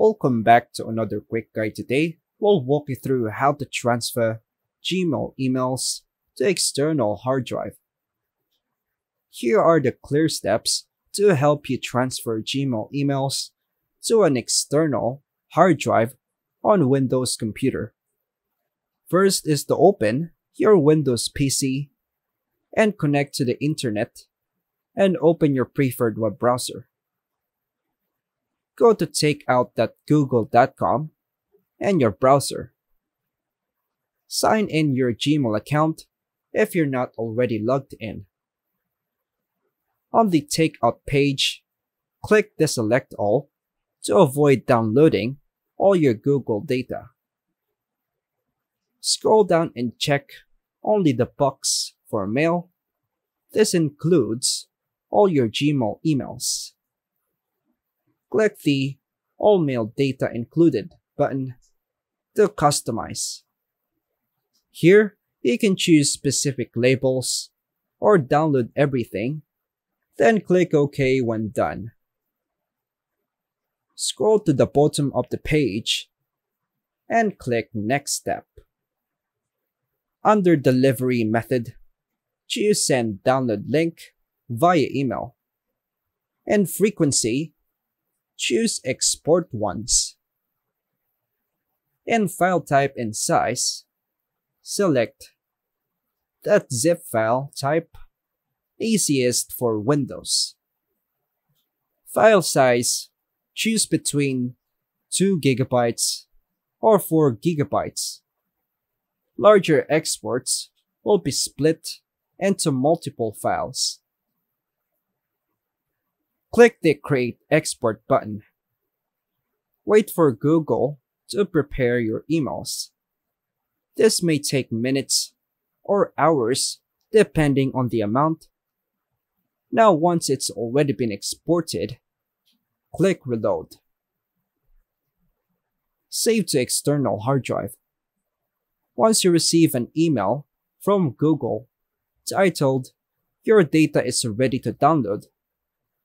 Welcome back to another quick guide today. We'll walk you through how to transfer Gmail emails to external hard drive. Here are the clear steps to help you transfer Gmail emails to an external hard drive on Windows computer. First is to open your Windows PC and connect to the internet and open your preferred web browser. Go to takeout.google.com and your browser. Sign in your Gmail account if you're not already logged in. On the Takeout page, click the Select All to avoid downloading all your Google data. Scroll down and check only the box for mail. This includes all your Gmail emails. Click the All Mail Data Included button to customize. Here, you can choose specific labels or download everything, then click OK when done. Scroll to the bottom of the page and click Next Step. Under Delivery Method, choose Send Download Link via email. And Frequency, choose Export Once. In File Type and Size, select that zip file type easiest for Windows. File size, choose between 2 GB or 4 GB. Larger exports will be split into multiple files. Click the Create Export button. Wait for Google to prepare your emails. This may take minutes or hours depending on the amount. Now once it's already been exported, click Reload. Save to external hard drive. Once you receive an email from Google titled, Your data is ready to download,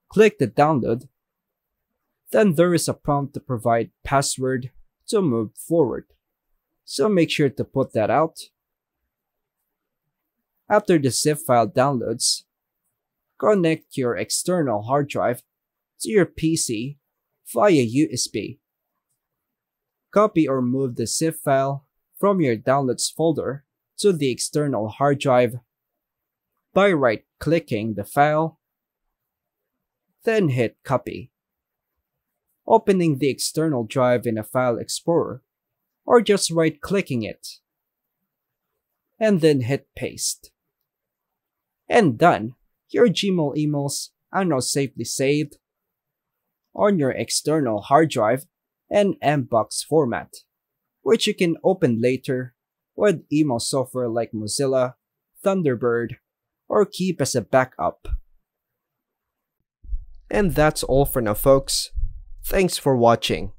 click the download. Then there is a prompt to provide password to move forward. So make sure to put that out. After the zip file downloads, connect your external hard drive to your PC via USB. Copy or move the zip file from your downloads folder to the external hard drive by right-clicking the file, then hit copy. Opening the external drive in a file explorer, or just right-clicking it, and then hit paste. And done! Your Gmail emails are now safely saved on your external hard drive and Mbox format, which you can open later with email software like Mozilla, Thunderbird, or keep as a backup. And that's all for now folks. Thanks for watching.